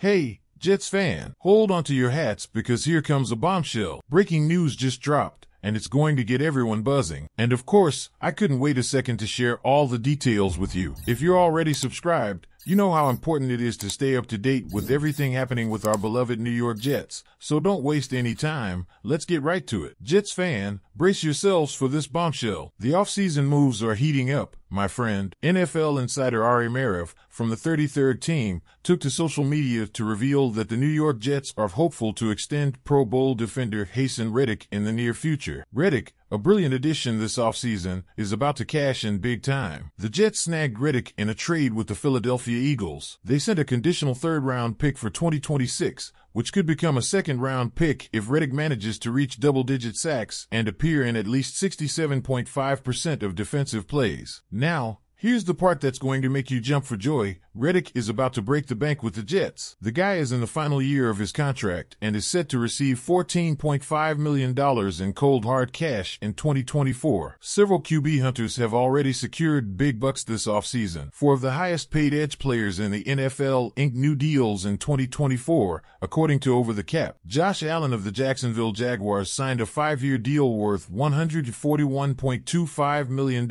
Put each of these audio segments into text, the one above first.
Hey, Jets fan, hold on to your hats because here comes a bombshell. Breaking news just dropped, and it's going to get everyone buzzing. And of course, I couldn't wait a second to share all the details with you. If you're already subscribed, you know how important it is to stay up to date with everything happening with our beloved New York Jets. So don't waste any time. Let's get right to it. Jets fan, brace yourselves for this bombshell. The offseason moves are heating up, my friend. NFL insider Ari Meirov from the 33rd team took to social media to reveal that the New York Jets are hopeful to extend Pro Bowl defender Haason Reddick in the near future. Reddick, a brilliant addition this offseason, is about to cash in big time. The Jets snagged Reddick in a trade with the Philadelphia Eagles. They sent a conditional third round pick for 2026, which could become a second round pick if Reddick manages to reach double digit sacks and appear in at least 67.5% of defensive plays. Now, Here's the part that's going to make you jump for joy. Reddick is about to break the bank with the Jets. The guy is in the final year of his contract and is set to receive $14.5 million in cold hard cash in 2024. Several QB hunters have already secured big bucks this offseason. Four of the highest paid edge players in the NFL inked new deals in 2024, according to Over the Cap. Josh Allen of the Jacksonville Jaguars signed a five-year deal worth $141.25 million.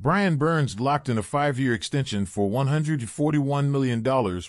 Brian Burns locked in a five-year extension for $141 million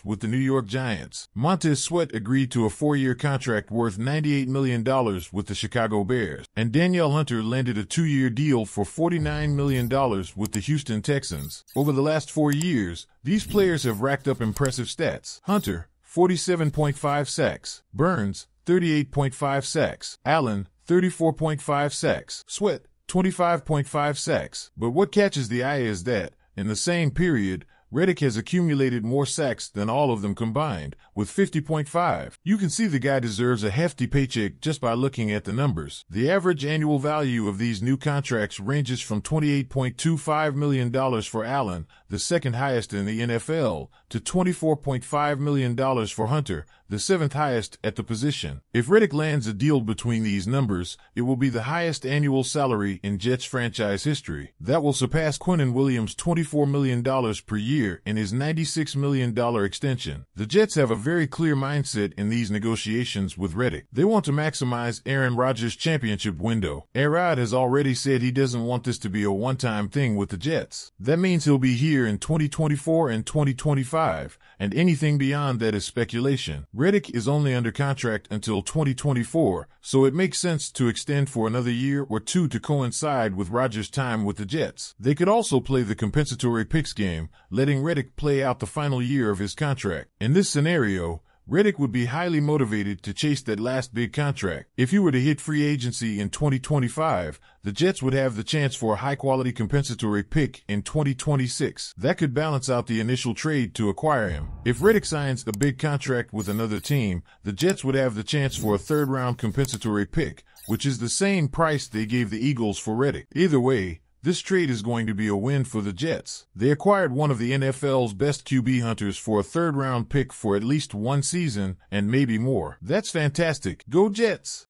with the New York Giants. Montez Sweat agreed to a four-year contract worth $98 million with the Chicago Bears. And Danielle Hunter landed a two-year deal for $49 million with the Houston Texans. Over the last four years, these players have racked up impressive stats. Hunter, 47.5 sacks. Burns, 38.5 sacks. Allen, 34.5 sacks. Sweat, 25.5 sacks. But what catches the eye is that, in the same period, Reddick has accumulated more sacks than all of them combined, with 50.5. You can see the guy deserves a hefty paycheck just by looking at the numbers. The average annual value of these new contracts ranges from $28.25 million for Allen, the second highest in the NFL, to $24.5 million for Hunter, the seventh highest at the position. If Reddick lands a deal between these numbers, it will be the highest annual salary in Jets franchise history. That will surpass Quinnen Williams' $24 million per year in his $96 million extension. The Jets have a very clear mindset in these negotiations with Reddick. They want to maximize Aaron Rodgers' championship window. Aaron has already said he doesn't want this to be a one-time thing with the Jets. That means he'll be here in 2024 and 2025, and anything beyond that is speculation. Reddick is only under contract until 2024, so it makes sense to extend for another year or two to coincide with Rodgers' time with the Jets. They could also play the compensatory picks game, letting Reddick play out the final year of his contract. In this scenario, Reddick would be highly motivated to chase that last big contract. If he were to hit free agency in 2025, the Jets would have the chance for a high quality compensatory pick in 2026. That could balance out the initial trade to acquire him. If Reddick signs a big contract with another team, the Jets would have the chance for a third round compensatory pick, which is the same price they gave the Eagles for Reddick. Either way, this trade is going to be a win for the Jets. They acquired one of the NFL's best QB hunters for a third round pick for at least one season and maybe more. That's fantastic. Go Jets!